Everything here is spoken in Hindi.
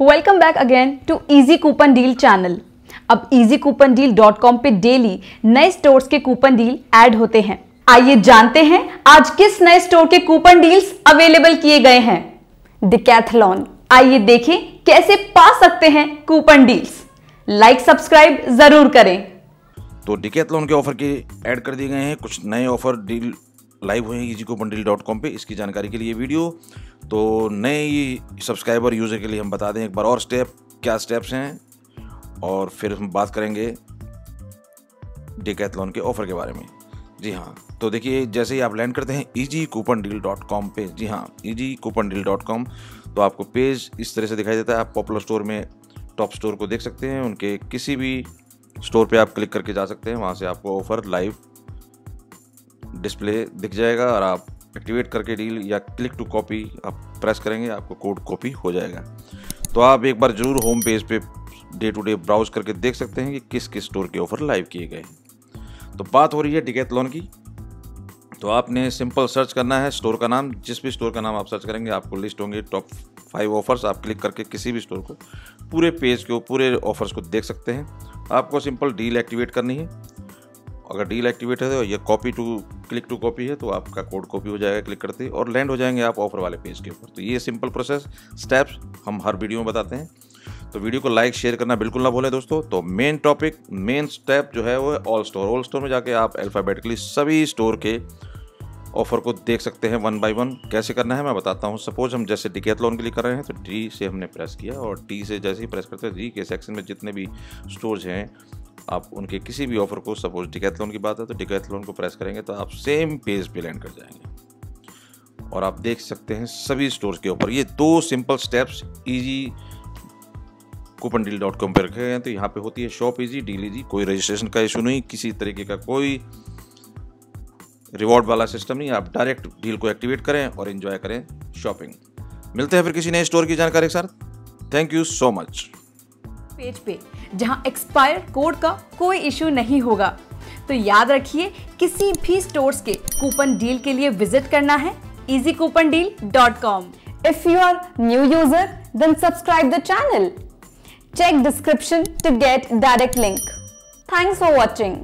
Welcome back again to easy coupon deal channel अब easy coupon deal dot com पे डेली नए स्टोर्स के कूपन डील ऐड होते हैं। आइए जानते हैं आज किस नए स्टोर के कूपन डील्स अवेलेबल किए गए हैं। डिकैथलॉन आइए देखें कैसे पा सकते हैं कूपन डील्स लाइक सब्सक्राइब ज़रूर करें। तो डिकेथलॉन के ऑफ़र के ऐड कर दिए गए हैं। कुछ नए ऑफ़र डील लाइव हुए हैं easy coupon deal dot com पर इसकी जानकारी के लिए वीडियो तो नए सब्सक्राइबर यूज़र के लिए हम बता दें एक बार और स्टेप क्या स्टेप्स हैं? और फिर हम बात करेंगे डिकैथलॉन के ऑफ़र के बारे में। जी हाँ तो देखिए, जैसे ही आप लैंड करते हैं easy coupon deal dot com पे, जी हाँ easy coupon deal dot com तो आपको पेज इस तरह से दिखाई देता है। आप पॉपुलर स्टोर में टॉप स्टोर को देख सकते हैं, उनके किसी भी स्टोर पे आप क्लिक करके जा सकते हैं, वहाँ से आपको ऑफ़र लाइव डिस्प्ले दिख जाएगा और आप एक्टिवेट करके डील या क्लिक टू कॉपी आप प्रेस करेंगे, आपको कोड कॉपी हो जाएगा। तो आप एक बार ज़रूर होम पेज पे डे टू डे ब्राउज करके देख सकते हैं कि किस किस स्टोर के ऑफ़र लाइव किए गए तो बात हो रही है डिकेथलॉन की। तो आपने सिंपल सर्च करना है स्टोर का नाम, जिस भी स्टोर का नाम आप सर्च करेंगे, आपको लिस्ट होंगे टॉप फाइव ऑफर्स आप क्लिक करके किसी भी स्टोर को, पूरे पेज के, पूरे ऑफर्स को देख सकते हैं। आपको सिंपल डील एक्टिवेट करनी है। अगर डील एक्टिवेट है तो ये copy to click to copy है तो आपका कोड कॉपी हो जाएगा क्लिक करते और लैंड हो जाएँगे आप ऑफ़र वाले पेज के ऊपर। तो ये सिंपल प्रोसेस, स्टेप्स हम हर वीडियो में बताते हैं। तो वीडियो को लाइक, शेयर करना बिल्कुल ना भूलें दोस्तों। तो मेन टॉपिक, मेन स्टेप जो है वो है ऑल स्टोर ऑल स्टोर में जाके आप अल्फ़ाबेटिकली सभी स्टोर के ऑफ़र को देख सकते हैं वन बाय वन कैसे करना है मैं बताता हूँ। सपोज़ हम जैसे लोन के लिए कर रहे हैं तो डी से हमने प्रेस किया और टी से जैसे ही प्रेस करते हैं डी के सेक्शन में जितने भी स्टोर्स हैं आप उनके किसी भी ऑफ़र को सपोज़ डिकैथलॉन की बात है तो डिकैथलॉन को प्रेस करेंगे तो आप सेम पेज पे लैंड कर जाएँगे। और आप देख सकते हैं सभी स्टोर्स के ऊपर ये दो simple steps easy coupon deal dot com पर रखे गए तो यहाँ पे होती है शॉप इजी डील इजी कोई रजिस्ट्रेशन का इशू नहीं, किसी तरीके का कोई रिवॉर्ड वाला सिस्टम नहीं, आप डायरेक्ट डील को एक्टिवेट करें और एंजॉय करें शॉपिंग मिलते हैं फिर किसी नए स्टोर की जानकारी के साथ। Thank you so much page पे। जहाँ एक्सपायर कोड का कोई इश्यू नहीं होगा। तो याद रखिए किसी भी स्टोर्स के कूपन डील के लिए विज़िट करना है easy coupon deal dot com if you are new user then subscribe the channel check description to get direct link thanks for watching